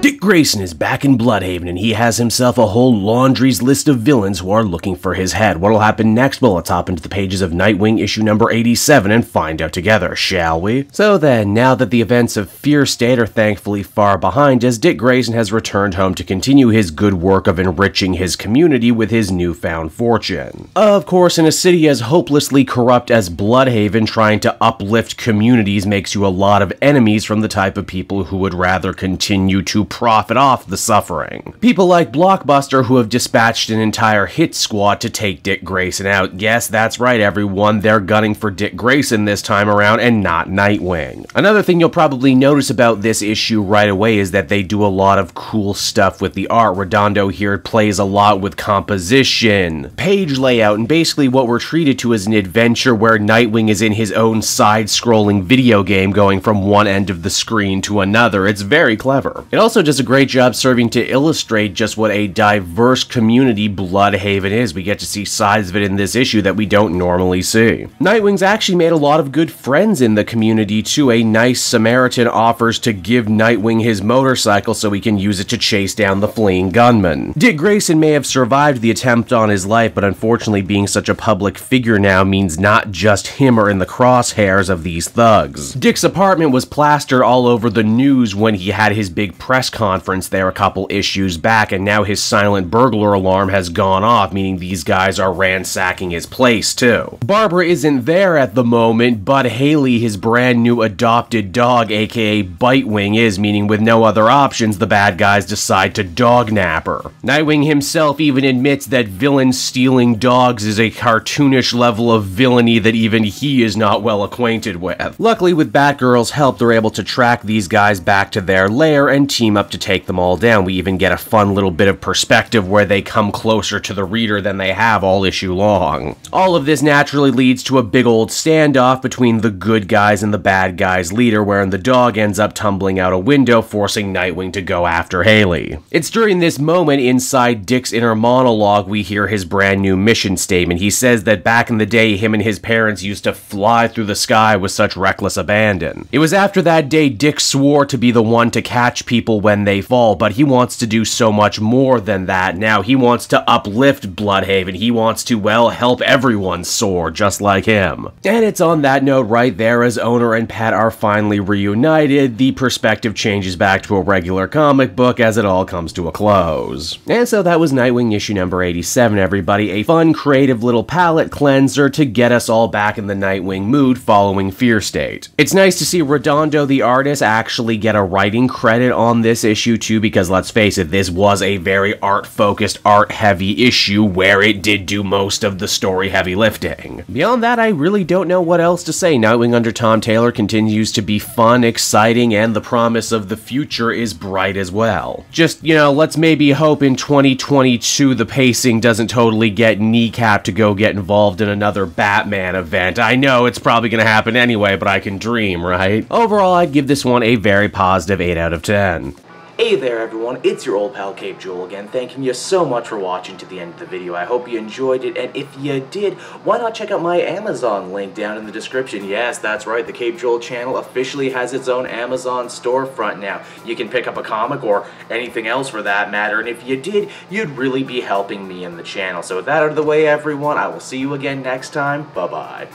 Dick Grayson is back in Blüdhaven and he has himself a whole laundry's list of villains who are looking for his head. What'll happen next? Well, let's hop into the pages of Nightwing issue number 87 and find out together, shall we? So then, now that the events of Fear State are thankfully far behind us, Dick Grayson has returned home to continue his good work of enriching his community with his newfound fortune. Of course, in a city as hopelessly corrupt as Blüdhaven, trying to uplift communities makes you a lot of enemies from the type of people who would rather continue to profit off the suffering. People like Blockbuster who have dispatched an entire hit squad to take Dick Grayson out. Yes, that's right, everyone. They're gunning for Dick Grayson this time around and not Nightwing. Another thing you'll probably notice about this issue right away is that they do a lot of cool stuff with the art. Redondo here plays a lot with composition, page layout, and basically what we're treated to is an adventure where Nightwing is in his own side-scrolling video game going from one end of the screen to another. It's very clever. It also also does a great job serving to illustrate just what a diverse community Blüdhaven is. We get to see sides of it in this issue that we don't normally see. Nightwing's actually made a lot of good friends in the community too. A nice Samaritan offers to give Nightwing his motorcycle so he can use it to chase down the fleeing gunman. Dick Grayson may have survived the attempt on his life, but unfortunately being such a public figure now means not just him are in the crosshairs of these thugs. Dick's apartment was plastered all over the news when he had his big press conference there a couple issues back, and now his silent burglar alarm has gone off, meaning these guys are ransacking his place too. Barbara isn't there at the moment, but Haley, his brand new adopted dog, aka Bitewing, is, meaning with no other options, the bad guys decide to dog nap her. Nightwing himself even admits that villains stealing dogs is a cartoonish level of villainy that even he is not well acquainted with. Luckily, with Batgirl's help, they're able to track these guys back to their lair and team up to take them all down. We even get a fun little bit of perspective where they come closer to the reader than they have all issue long. All of this naturally leads to a big old standoff between the good guys and the bad guys leader, wherein the dog ends up tumbling out a window, forcing Nightwing to go after Haley. It's during this moment inside Dick's inner monologue we hear his brand new mission statement. He says that back in the day, him and his parents used to fly through the sky with such reckless abandon. It was after that day Dick swore to be the one to catch people when they fall, but he wants to do so much more than that now. He wants to uplift Blüdhaven. He wants to, well, help everyone soar just like him. And it's on that note right there as Owner and Pat are finally reunited, the perspective changes back to a regular comic book as it all comes to a close. And so that was Nightwing issue number 87, everybody. A fun, creative little palate cleanser to get us all back in the Nightwing mood following Fear State. It's nice to see Redondo, the artist, actually get a writing credit on this issue too, because let's face it, this was a very art-focused, art-heavy issue where it did do most of the story heavy lifting. Beyond that, I really don't know what else to say. Nightwing under Tom Taylor continues to be fun, exciting, and the promise of the future is bright as well. Just, you know, let's maybe hope in 2022 the pacing doesn't totally get kneecapped to go get involved in another Batman event. I know it's probably gonna happen anyway, but I can dream, right? Overall, I'd give this one a very positive 8 out of 10. Hey there everyone, it's your old pal Caped Joel again, thanking you so much for watching to the end of the video. I hope you enjoyed it, and if you did, why not check out my Amazon link down in the description. Yes, that's right, the Caped Joel channel officially has its own Amazon storefront now. You can pick up a comic or anything else for that matter, and if you did, you'd really be helping me in the channel. So with that out of the way everyone, I will see you again next time. Bye-bye.